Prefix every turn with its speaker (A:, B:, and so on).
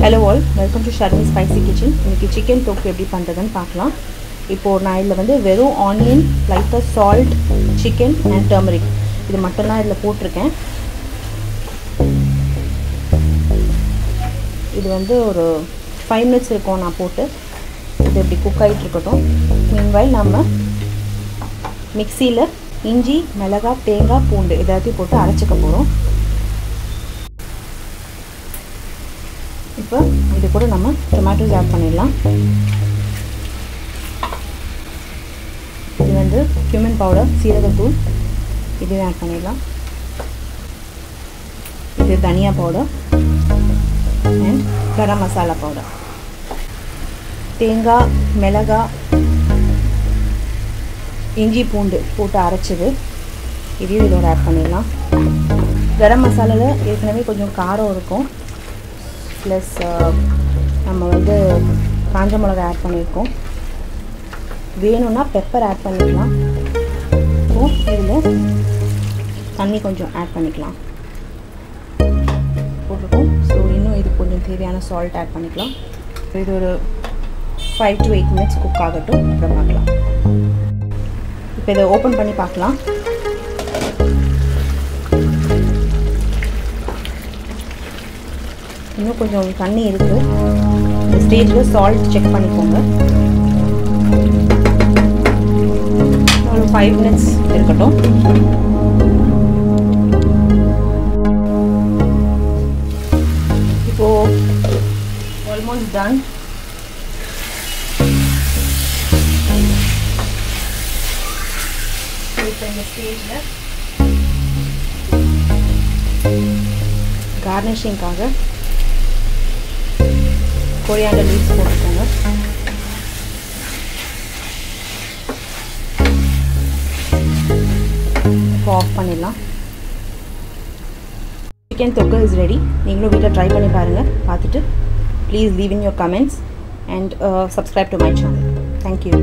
A: Hello all welcome to Sharmi spicy kitchen இன்றைக்கி chicken thokku எப்படி பண்ணுறதுன்னு பார்க்கலாம். இப்போது நான் இதில் வந்து வெறும் ஆனியன் லைட்டாக சால்ட் சிக்கன் அண்ட் டர்மரிக் இது மட்டும்தான் இதில் போட்டிருக்கேன். இது வந்து ஒரு ஃபைவ் மினிட்ஸ் இருக்கும் நான் போட்டு. இது இப்படி குக் ஆகிட்டு இருக்கட்டும். மீன்வாயில் நம்ம மிக்சியில் இஞ்சி மிளகாய் தேங்காய் பூண்டு எல்லாத்தையும் போட்டு அரைச்சிக்க போகிறோம் இப்போ இது கூட நம்ம டொமேட்டோஸ் ஆட் பண்ணிடலாம். இது வந்து கியூமன் பவுடர் சீரகத்தூள் இதையும் ஆட் பண்ணிடலாம். இது தனியா powder and garam masala powder தேங்காய் மிளகாய் இஞ்சி பூண்டு போட்டு அரைச்சது. இதையும் இதோட ஆட் பண்ணிடலாம். கரம் மசாலாவில் ஏற்கனவே கொஞ்சம் காரம் இருக்கும். ப்ளஸ் uh, நம்ம வந்து காஞ்ச மிளகா ஆட் பண்ணியிருக்கோம். வேணும்னா பெப்பர் ஆட் பண்ணிக்கலாம். இதில் தண்ணி கொஞ்சம் ஆட் பண்ணிக்கலாம். போட்டிருக்கோம். ஸோ இன்னும் இது கொஞ்சம் தேவையான சால்ட் ஆட் பண்ணிக்கலாம். இது ஒரு five to eight minutes cook ஆகட்டும். அப்புறம் பார்க்கலாம். இப்போ இதை ஓப்பன் பண்ணி பார்க்கலாம். இன்னும் கொஞ்சம் தண்ணி இருக்குது இந்த ஸ்டேஜில் சால்ட் செக் பண்ணிக்கோங்க. ஒரு ஃபைவ் மினிட்ஸ் இருக்கட்டும். இப்போ ஆல்மோஸ்ட் டன் இப்போ இந்த ஸ்டேஜில் கார்னிஷிங்காக கொரியாண்டர் லீவ்ஸ் போட்டுக்கோங்க இப்போ ஆஃப் பண்ணிடலாம். சிக்கன் தொக்கு இஸ் ரெடி நீங்களும் வீட்டில் ட்ரை பண்ணி பாருங்கள் பார்த்துட்டு please leave in your comments and subscribe to my channel thank you